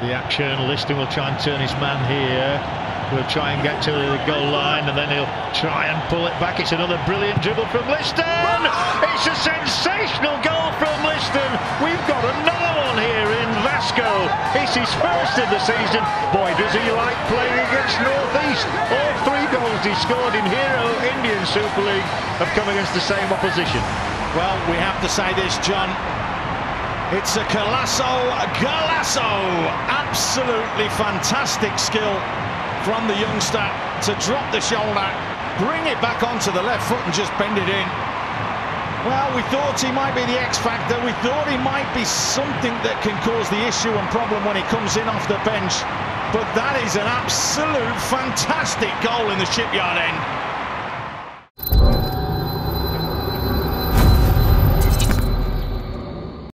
the action. Liston will try and turn his man here. We'll try and get to the goal line and then he'll try and pull it back. It's another brilliant dribble from Liston. It's a sensational goal from Liston. We've got another one here in Vasco. It's his first of the season. Boy, does he like playing against North East. All three goals he scored in Hero Indian Super League have come against the same opposition. Well, we have to say this, John. It's a Colaco Golasso. Absolutely fantastic skill from the youngster to drop the shoulder, bring it back onto the left foot and just bend it in. Well, we thought he might be the X factor. We thought he might be something that can cause the issue and problem when he comes in off the bench. But that is an absolute fantastic goal in the shipyard end.